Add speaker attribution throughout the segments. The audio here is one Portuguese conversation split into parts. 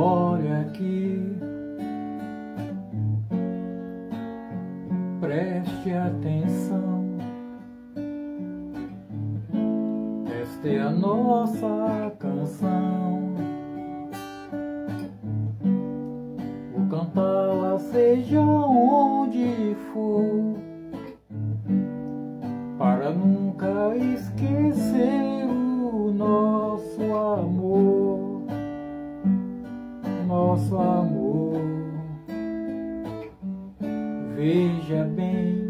Speaker 1: Olha aqui, preste atenção. Esta é a nossa canção. Vou cantá-la seja onde for, para nunca esquecer o amor. Veja bem,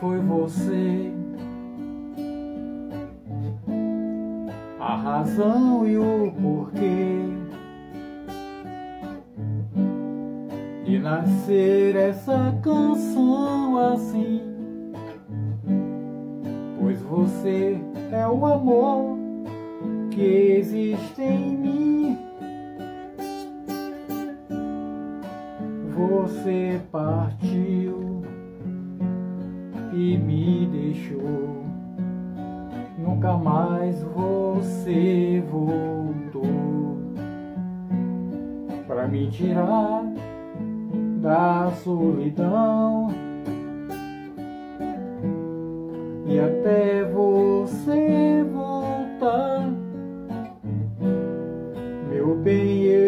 Speaker 1: foi você a razão e o porquê de nascer essa canção assim. Pois você é o amor que existe em mim. Você partiu e me deixou. Nunca mais você voltou para me tirar da solidão e até be you.